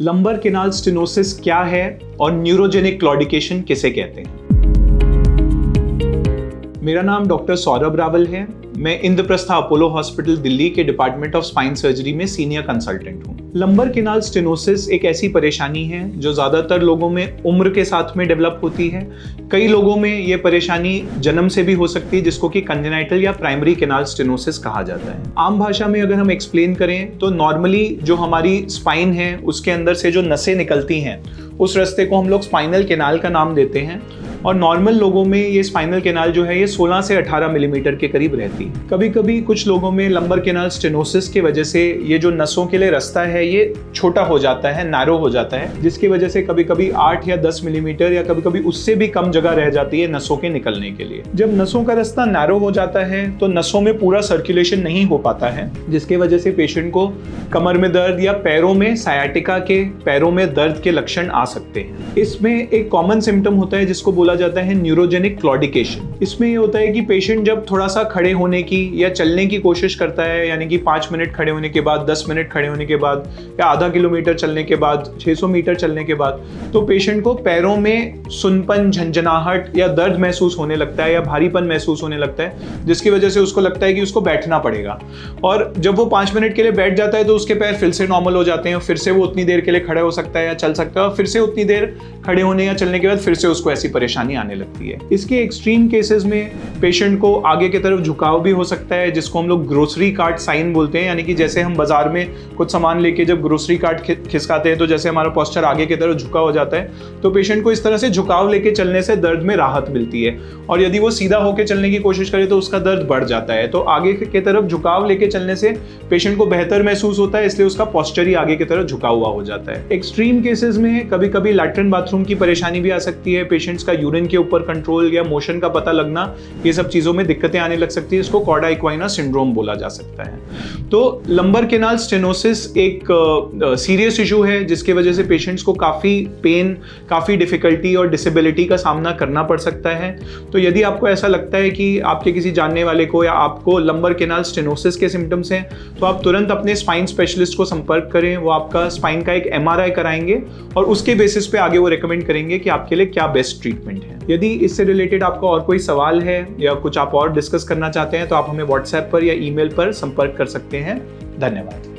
Lumbar canal stenosis क्या है और न्यूरोजेनिक क्लॉडिकेशन किसे कहते हैं? मेरा नाम डॉक्टर सौरभ रावल है। मैं इंद्रप्रस्था अपोलो हॉस्पिटल दिल्ली के डिपार्टमेंट ऑफ़ स्पाइन सर्जरी में सीनियर कंसल्टेंट हूँ। लंबर केनाल स्टेनोसिस एक ऐसी परेशानी है जो ज़्यादातर लोगों में उम्र के साथ में डेवलप होती है। कई लोगों में ये परेशानी जन्म से भी हो सकती है, जिसको कि कंजेनाइटल या प्राइमरी केनाल स्टेनोसिस कहा जाता है। आम भाषा में अगर हम एक्सप्लेन करें तो नॉर्मली जो हमारी स्पाइन है, उसके अंदर से जो नसें निकलती हैं, उस रास्ते को हम लोग स्पाइनल केनाल का नाम देते हैं। और नॉर्मल लोगों में ये स्पाइनल केनाल जो है, ये 16 से 18 मिलीमीटर के करीब रहती है। कभी कभी कुछ लोगों में लंबर केनाल स्टेनोसिस की वजह से ये जो नसों के लिए रास्ता है, ये छोटा हो जाता है नैरो हो जाता है, जिसकी वजह से कभी कभी आठ या 10 मिलीमीटर या कभी कभी उससे भी कम जगह रह जाती है नसों के निकलने के लिए। जब नसों का रास्ता नैरो हो जाता है तो नसों में पूरा सर्कुलेशन नहीं हो पाता है, जिसके वजह से पेशेंट को कमर में दर्द या पैरों में सायाटिका के, पैरों में दर्द के लक्षण आ सकते हैं। इसमें एक कॉमन सिम्टम होता है जिसको बोला जाता है न्यूरोजेनिक क्लॉडिकेशन इसमें ये होता है कि पेशेंट जब थोड़ा सा खड़े होने की या चलने की कोशिश करता है, यानी कि पाँच मिनट खड़े होने के बाद, दस मिनट खड़े होने के बाद, या आधा किलोमीटर चलने के बाद 600 मीटर चलने के बाद तो पेशेंट को पैरों में सुनपन, झंझनाहट या दर्द महसूस होने लगता है या भारीपन महसूस होने लगता है, जिसकी वजह से उसको लगता है कि उसको बैठना पड़ेगा। और जब वो पाँच मिनट के लिए बैठ जाता है तो उसके पैर फिर से नॉर्मल हो जाते हैं, फिर से वो उतनी देर के लिए खड़े हो सकता है या चल सकता है फिर से उतनी देर खड़े होने या चलने के बाद फिर से उसको ऐसी परेशानी आने लगती है। इसके एक्सट्रीम केसेस में पेशेंट को आगे की तरफ़ झुकाव भी हो सकता है, जिसको हम लोग ग्रोसरी कार्ट साइन बोलते हैं, यानी कि जैसे हम बाज़ार में कुछ सामान लेके जब ग्रोसरी कार्ट खिसकाते हैं तो जैसे हमारा पॉस्चर आगे की तरफ़ झुका हो जाता है तो पेशेंट को इस तरह से झुकाव लेके चलने से दर्द में राहत मिलती है। और यदि वो सीधा होकर चलने की कोशिश करे तो उसका दर्द बढ़ जाता है। तो आगे की तरफ़ झुकाव लेके चलने से पेशेंट को बेहतर महसूस होता है, इसलिए उसका पॉस्चर ही आगे की तरफ़ झुका हुआ हो जाता है। एक्सट्रीम केसेस में कभी कभी लैट्रिन बाथरूम की परेशानी भी आ सकती है पेशेंट्स का यूरिन के ऊपर कंट्रोल या मोशन का पता लगना, ये सब चीज़ों में दिक्कतें आने लग सकती है। इसको कॉर्डा इक्वाइना सिंड्रोम बोला जा सकता है। तो लंबर केनाल स्टेनोसिस एक सीरियस इशू है, जिसकी वजह से पेशेंट्स को काफ़ी पेन काफ़ी डिफिकल्टी और डिसेबिलिटी का सामना करना पड़ सकता है। तो यदि आपको ऐसा लगता है कि आपके किसी जानने वाले को या आपको लंबर केनाल स्टेनोसिस के सिम्टम्स हैं तो आप तुरंत अपने स्पाइन स्पेशलिस्ट को संपर्क करें, वो आपका स्पाइन का एक एमआरआई कराएँगे और उसके बेसिस पे आगे वो रिकमेंड करेंगे कि आपके लिए क्या बेस्ट ट्रीटमेंट है। यदि इससे रिलेटेड आपका और कोई सवाल है या कुछ आप और डिस्कस करना चाहते हैं तो आप हमें व्हाट्सएप पर या ईमेल पर संपर्क कर सकते हैं। धन्यवाद।